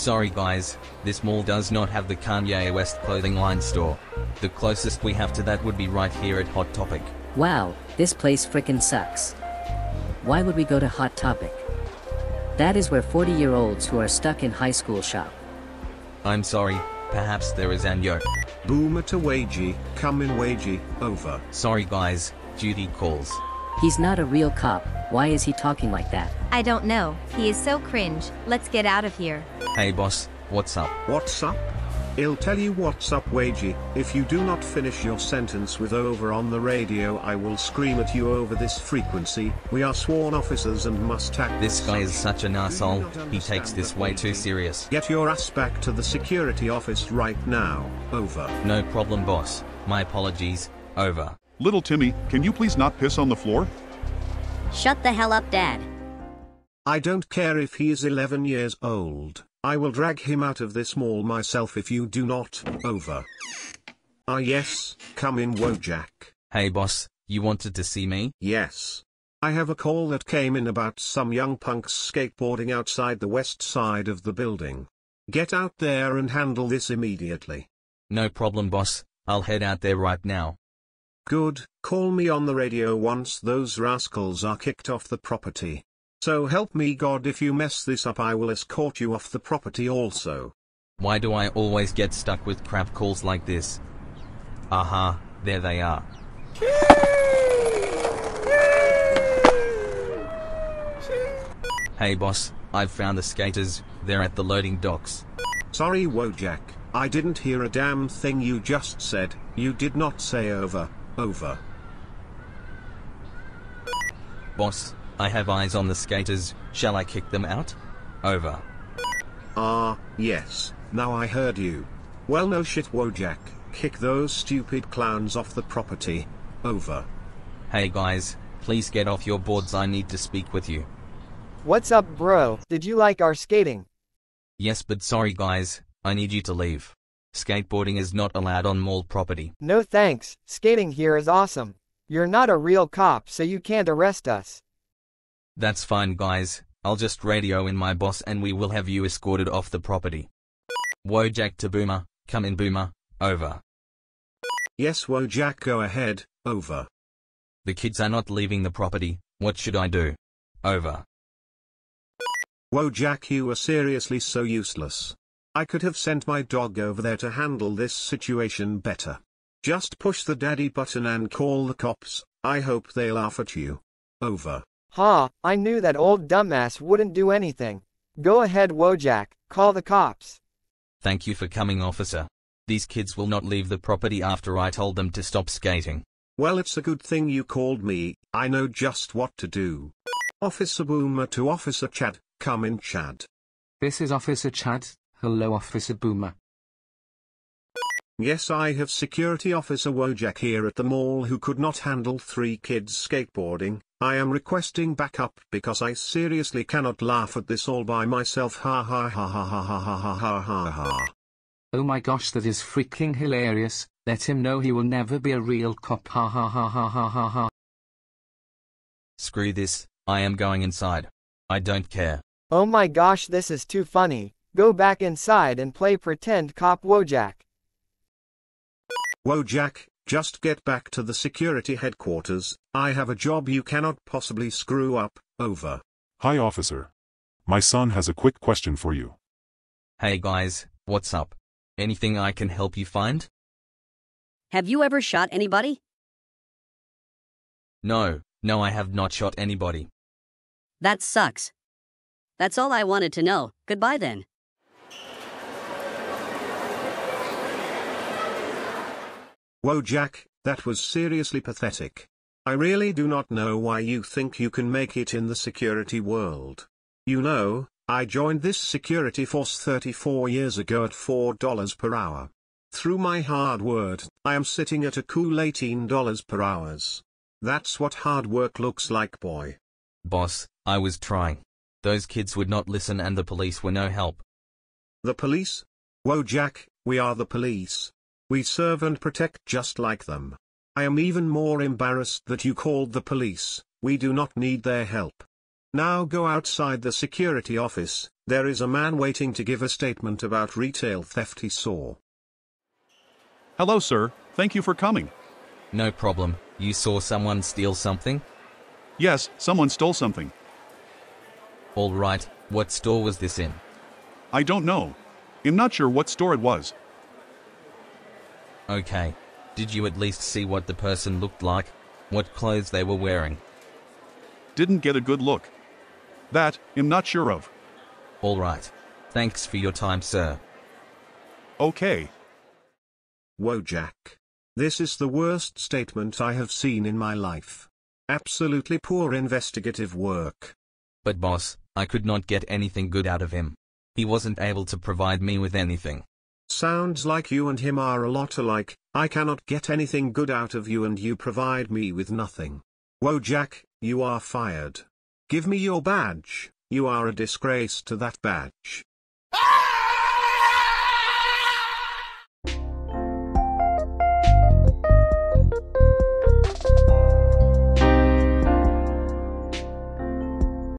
Sorry guys, this mall does not have the Kanye West clothing line store. The closest we have to that would be right here at Hot Topic. Wow, this place frickin' sucks. Why would we go to Hot Topic? That is where 40 year olds who are stuck in high school shop. I'm sorry, perhaps there is an Anyo. Boomer to Wagey, come in Wagey, over. Sorry guys, duty calls. He's not a real cop, why is he talking like that? I don't know, he is so cringe, let's get out of here. Hey boss, what's up? What's up? I'll tell you what's up Wagey, if you do not finish your sentence with over on the radio I will scream at you over this frequency, we are sworn officers and must act This guy is such an asshole, he takes this way too serious. Get your ass back to the security office right now, over. No problem boss, my apologies, over. Little Timmy, can you please not piss on the floor? Shut the hell up, Dad. I don't care if he is 11 years old. I will drag him out of this mall myself if you do not, over. Ah yes, come in Wojak. Hey boss, you wanted to see me? Yes. I have a call that came in about some young punks skateboarding outside the west side of the building. Get out there and handle this immediately. No problem boss, I'll head out there right now. Good, call me on the radio once those rascals are kicked off the property. So help me God if you mess this up I will escort you off the property also. Why do I always get stuck with crap calls like this? Aha, there they are. Hey boss, I've found the skaters, they're at the loading docks. Sorry Wojak, I didn't hear a damn thing you just said, you did not say over, over. Boss, I have eyes on the skaters, shall I kick them out? Over. Ah, yes, now I heard you. Well no shit Wojak, kick those stupid clowns off the property, over. Hey guys, please get off your boards I need to speak with you. What's up, bro? Did you like our skating? Yes but sorry guys, I need you to leave. Skateboarding is not allowed on mall property. No thanks, skating here is awesome. You're not a real cop, so you can't arrest us. That's fine guys, I'll just radio in my boss and we will have you escorted off the property. Wojak to Boomer, come in Boomer, over. Yes Wojak go ahead, over. The kids are not leaving the property, what should I do? Over. Wojak you are seriously so useless. I could have sent my dog over there to handle this situation better. Just push the daddy button and call the cops, I hope they laugh at you. Over. Ha, I knew that old dumbass wouldn't do anything. Go ahead, Wojak, call the cops. Thank you for coming officer. These kids will not leave the property after I told them to stop skating. Well it's a good thing you called me, I know just what to do. Officer Boomer to Officer Chad, come in Chad. This is Officer Chad. Hello, Officer Boomer. Yes I have security officer Wojak here at the mall who could not handle three kids skateboarding, I am requesting backup because I seriously cannot laugh at this all by myself ha ha ha ha ha ha ha ha ha ha ha. Oh my gosh, that is freaking hilarious. Let him know he will never be a real cop. Ha ha ha ha ha ha ha. Screw this, I am going inside. I don't care. Oh my gosh, this is too funny. Go back inside and play pretend cop Wojak. Wojak, just get back to the security headquarters, I have a job you cannot possibly screw up, over. Hi, officer. My son has a quick question for you. Hey guys, what's up? Anything I can help you find? Have you ever shot anybody? No, no I have not shot anybody. That sucks. That's all I wanted to know. Goodbye then. Wojak, that was seriously pathetic. I really do not know why you think you can make it in the security world. You know, I joined this security force 34 years ago at $4 per hour. Through my hard work, I am sitting at a cool $18 per hours. That's what hard work looks like boy. Boss, I was trying. Those kids would not listen and the police were no help. The police? Wojak, we are the police. We serve and protect just like them. I am even more embarrassed that you called the police, we do not need their help. Now go outside the security office, there is a man waiting to give a statement about retail theft he saw. Hello, sir. Thank you for coming. No problem, you saw someone steal something? Yes, someone stole something. Alright, what store was this in? I don't know. I'm not sure what store it was. Okay. Did you at least see what the person looked like? What clothes they were wearing? Didn't get a good look. That, I'm not sure of. Alright. Thanks for your time, sir. Okay. Wojak. This is the worst statement I have seen in my life. Absolutely poor investigative work. But boss, I could not get anything good out of him. He wasn't able to provide me with anything. Sounds like you and him are a lot alike, I cannot get anything good out of you and you provide me with nothing. Wojak, you are fired. Give me your badge, you are a disgrace to that badge.